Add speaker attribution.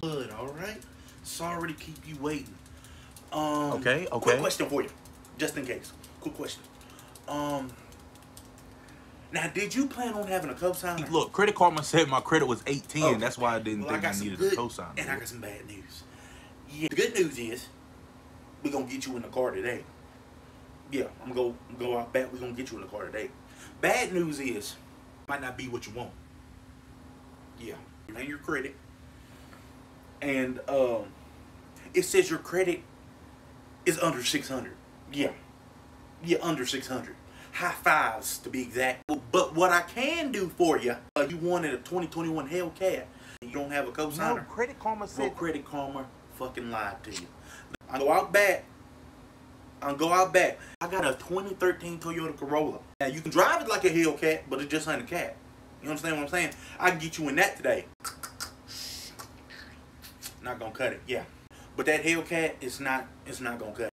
Speaker 1: Good, all right. Sorry to keep you waiting. Um,
Speaker 2: Okay,
Speaker 1: Quick question for you, just in case. Quick question. Um. Now, did you plan on having a cosigner?
Speaker 2: Look, Credit Karma said my credit was 18.
Speaker 1: Oh,
Speaker 2: That's why I didn't
Speaker 1: well,
Speaker 2: think I,
Speaker 1: some
Speaker 2: needed
Speaker 1: good,
Speaker 2: a cosigner.
Speaker 1: And I got some bad news. Yeah, the good news is we're gonna get you in the car today. Yeah, I'm gonna go go out back. We're gonna get you in the car today. Bad news is might not be what you want. Yeah, and your credit, and um, it says your credit is under 600. Yeah, yeah, under 600. High fives to be exact. But what I can do for you, uh, you wanted a 2021 Hellcat. You don't have a cosigner. no.
Speaker 2: Credit Karma
Speaker 1: No
Speaker 2: said.
Speaker 1: Credit Karma fucking lied to you. I go out back. I go out back. I got a 2013 Toyota Corolla. Now you can drive it like a Hellcat, but it just ain't a cat. You understand what I'm saying? I can get you in that today. Not gonna cut it, yeah. But that Hellcat is not. It's not gonna cut.